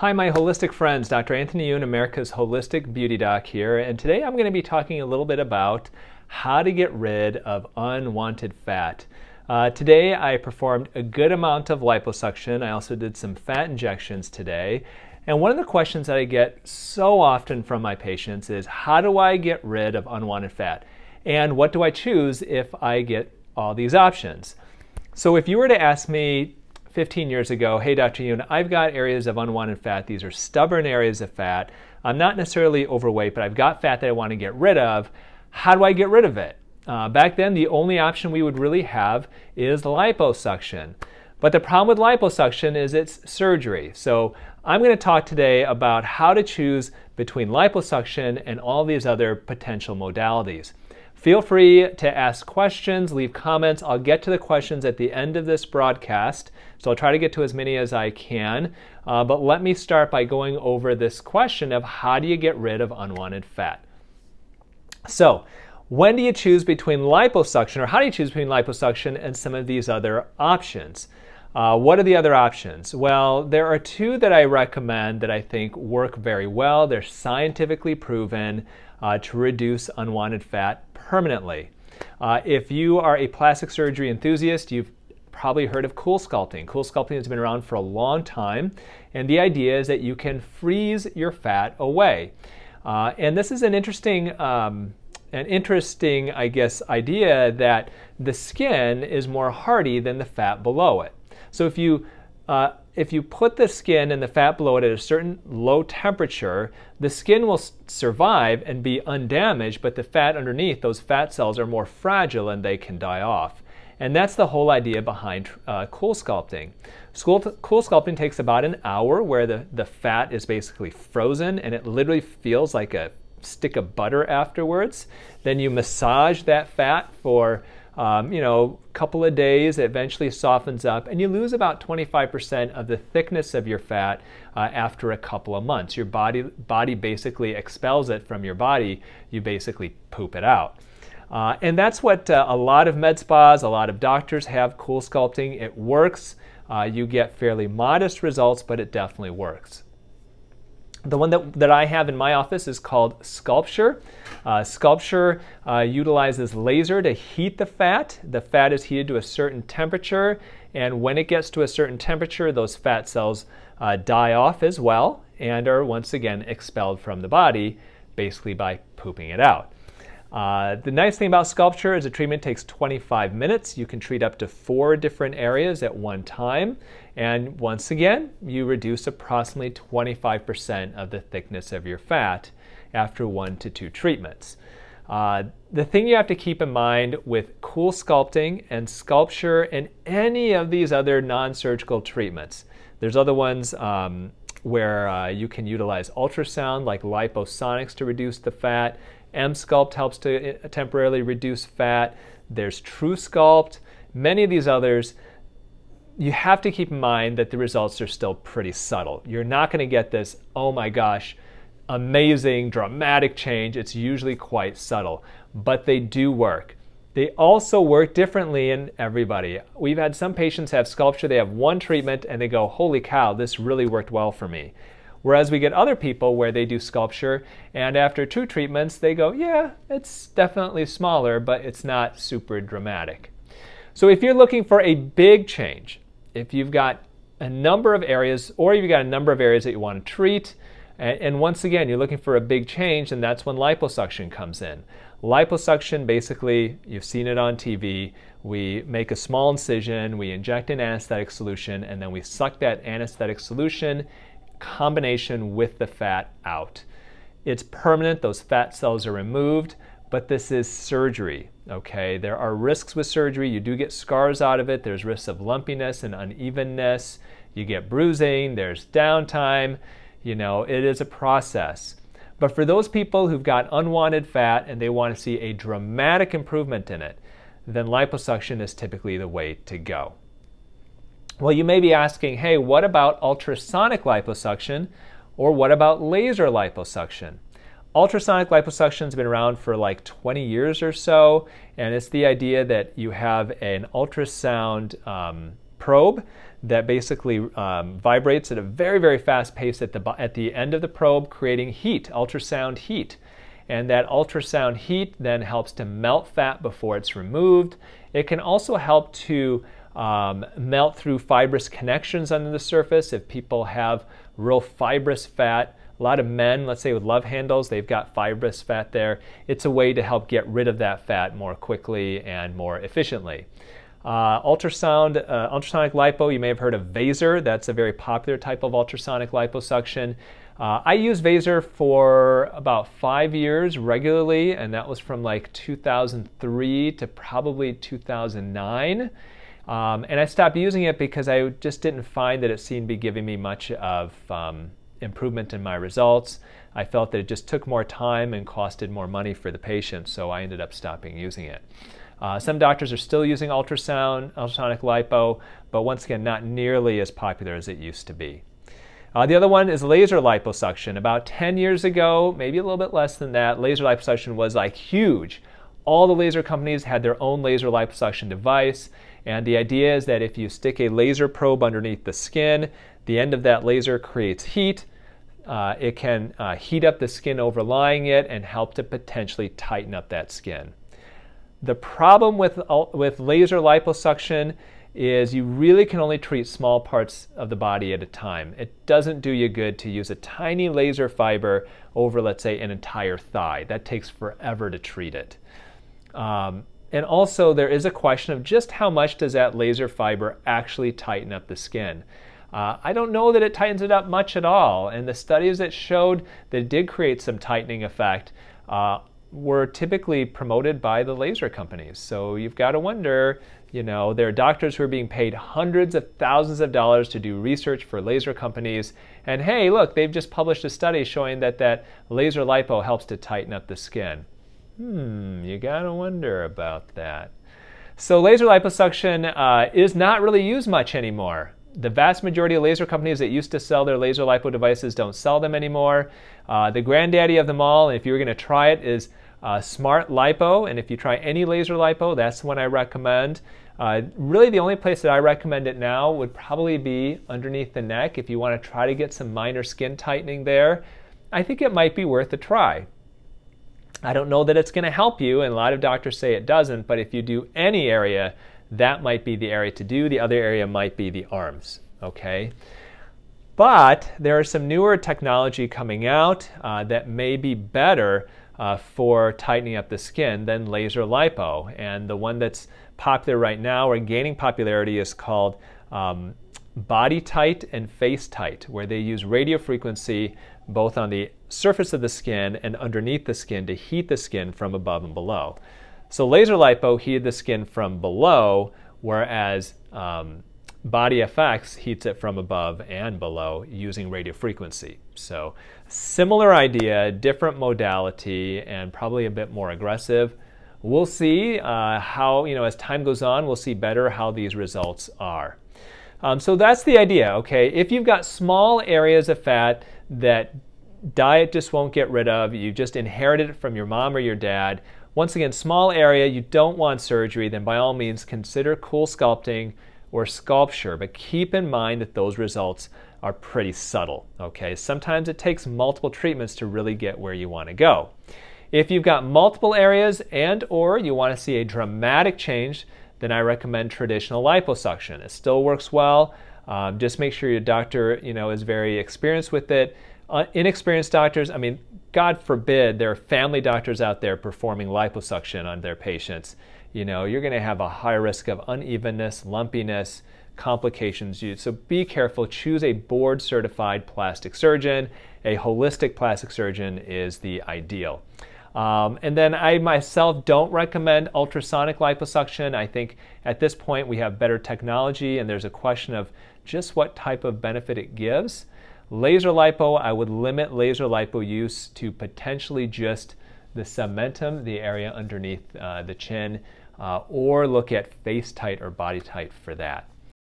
Hi, my holistic friends. Dr. Anthony Youn, America's Holistic Beauty Doc here, and today I'm going to be talking a little bit about how to get rid of unwanted fat. Uh, today I performed a good amount of liposuction. I also did some fat injections today. And one of the questions that I get so often from my patients is how do I get rid of unwanted fat? And what do I choose if I get all these options? So if you were to ask me 15 years ago, hey, Dr. Youn, I've got areas of unwanted fat. These are stubborn areas of fat. I'm not necessarily overweight, but I've got fat that I want to get rid of. How do I get rid of it? Uh, back then, the only option we would really have is liposuction. But the problem with liposuction is it's surgery. So I'm going to talk today about how to choose between liposuction and all these other potential modalities. Feel free to ask questions, leave comments. I'll get to the questions at the end of this broadcast, so I'll try to get to as many as I can. Uh, but let me start by going over this question of how do you get rid of unwanted fat? So, when do you choose between liposuction, or how do you choose between liposuction and some of these other options? Uh, what are the other options? Well, there are two that I recommend that I think work very well. They're scientifically proven uh, to reduce unwanted fat permanently. Uh, if you are a plastic surgery enthusiast, you've probably heard of CoolSculpting. Cool sculpting has been around for a long time, and the idea is that you can freeze your fat away. Uh, and this is an interesting, um, an interesting, I guess, idea that the skin is more hardy than the fat below it. So if you uh, if you put the skin and the fat below it at a certain low temperature, the skin will survive and be undamaged, but the fat underneath, those fat cells are more fragile and they can die off. And that's the whole idea behind uh, CoolSculpting. Cool, CoolSculpting takes about an hour where the, the fat is basically frozen and it literally feels like a stick of butter afterwards. Then you massage that fat for um, you know, a couple of days, it eventually softens up, and you lose about 25% of the thickness of your fat uh, after a couple of months. Your body, body basically expels it from your body. You basically poop it out. Uh, and that's what uh, a lot of med spas, a lot of doctors have CoolSculpting. It works. Uh, you get fairly modest results, but it definitely works. The one that, that I have in my office is called SculpSure. Uh, SculpSure uh, utilizes laser to heat the fat. The fat is heated to a certain temperature, and when it gets to a certain temperature, those fat cells uh, die off as well and are once again expelled from the body, basically by pooping it out. Uh, the nice thing about SculpSure is the treatment takes 25 minutes. You can treat up to four different areas at one time. And once again, you reduce approximately 25% of the thickness of your fat after one to two treatments. Uh, the thing you have to keep in mind with CoolSculpting and SculpSure and any of these other non surgical treatments, there's other ones um, where uh, you can utilize ultrasound like Liposonix to reduce the fat. Emsculpt helps to uh, temporarily reduce fat. There's TrueSculpt, many of these others. You have to keep in mind that the results are still pretty subtle. You're not going to get this, oh my gosh, amazing, dramatic change. It's usually quite subtle, but they do work. They also work differently in everybody. We've had some patients have SculpSure, they have one treatment and they go, holy cow, this really worked well for me. Whereas we get other people where they do SculpSure and after two treatments they go, yeah, it's definitely smaller, but it's not super dramatic. So if you're looking for a big change, if you've got a number of areas or you've got a number of areas that you want to treat, and, once again, you're looking for a big change, and that's when liposuction comes in. Liposuction, basically, you've seen it on TV. We make a small incision, we inject an anesthetic solution, and then we suck that anesthetic solution combination with the fat out. It's permanent, those fat cells are removed, but this is surgery, okay? There are risks with surgery. You do get scars out of it. There's risks of lumpiness and unevenness. You get bruising, there's downtime. You know, it is a process. But for those people who've got unwanted fat and they want to see a dramatic improvement in it, then liposuction is typically the way to go. Well, you may be asking, hey, what about ultrasonic liposuction or what about laser liposuction? Ultrasonic liposuction has been around for like 20 years or so, and it's the idea that you have an ultrasound um, probe that basically um, vibrates at a very, very fast pace at the, at the end of the probe, creating heat, ultrasound heat. And that ultrasound heat then helps to melt fat before it's removed. It can also help to um, melt through fibrous connections under the surface. If people have real fibrous fat, a lot of men, let's say with love handles, they've got fibrous fat there. It's a way to help get rid of that fat more quickly and more efficiently. Uh, ultrasound, uh, ultrasonic lipo, you may have heard of Vaser. That's a very popular type of ultrasonic liposuction. Uh, I use Vaser for about five years regularly, and that was from like 2003 to probably 2009. Um, and I stopped using it because I just didn't find that it seemed to be giving me much of um, improvement in my results. I felt that it just took more time and costed more money for the patient, so I ended up stopping using it. Uh, some doctors are still using ultrasound, ultrasonic lipo, but once again, not nearly as popular as it used to be. Uh, the other one is laser liposuction. About 10 years ago, maybe a little bit less than that, laser liposuction was like huge. All the laser companies had their own laser liposuction device, and the idea is that if you stick a laser probe underneath the skin, the end of that laser creates heat. Uh, it can uh, heat up the skin overlying it and help to potentially tighten up that skin. The problem with, with laser liposuction is you really can only treat small parts of the body at a time. It doesn't do you good to use a tiny laser fiber over, let's say, an entire thigh. That takes forever to treat it. Um, and also, there is a question of just how much does that laser fiber actually tighten up the skin. Uh, I don't know that it tightens it up much at all, and the studies that showed that it did create some tightening effect uh, were typically promoted by the laser companies. So you've got to wonder, you know, there are doctors who are being paid hundreds of thousands of dollars to do research for laser companies. And hey, look, they've just published a study showing that that laser lipo helps to tighten up the skin. Hmm, you got to wonder about that. So laser liposuction uh, is not really used much anymore. The vast majority of laser companies that used to sell their laser lipo devices don't sell them anymore. Uh, the granddaddy of them all, if you were going to try it, is uh, Smart Lipo, and if you try any laser lipo, that's the one I recommend. Uh, really, the only place that I recommend it now would probably be underneath the neck. If you want to try to get some minor skin tightening there, I think it might be worth a try. I don't know that it's going to help you, and a lot of doctors say it doesn't, but if you do any area, that might be the area to do. The other area might be the arms, okay? But there is some newer technology coming out uh, that may be better uh, for tightening up the skin than laser lipo. And the one that's popular right now or gaining popularity is called um, Tight and FaceTite, where they use radio frequency both on the surface of the skin and underneath the skin to heat the skin from above and below. So laser lipo heated the skin from below, whereas um, Body FX heats it from above and below using radio frequency. So similar idea, different modality, and probably a bit more aggressive. We'll see uh, how, you know, as time goes on, we'll see better how these results are. Um, so that's the idea, okay? If you've got small areas of fat that diet just won't get rid of, you just inherited it from your mom or your dad, once again, small area, you don't want surgery, then by all means consider CoolSculpting or SculpSure, but keep in mind that those results are pretty subtle, okay? Sometimes it takes multiple treatments to really get where you want to go. If you've got multiple areas and or you want to see a dramatic change, then I recommend traditional liposuction. It still works well. Um, just make sure your doctor, you know, is very experienced with it. Uh, inexperienced doctors, I mean, God forbid there are family doctors out there performing liposuction on their patients you know, you're going to have a high risk of unevenness, lumpiness, complications. So be careful. Choose a board certified plastic surgeon. A holistic plastic surgeon is the ideal. Um, and then I myself don't recommend ultrasonic liposuction. I think at this point we have better technology and there's a question of just what type of benefit it gives. Laser lipo, I would limit laser lipo use to potentially just the submentum, the area underneath uh, the chin, uh, or look at FaceTite or BodyTite for that.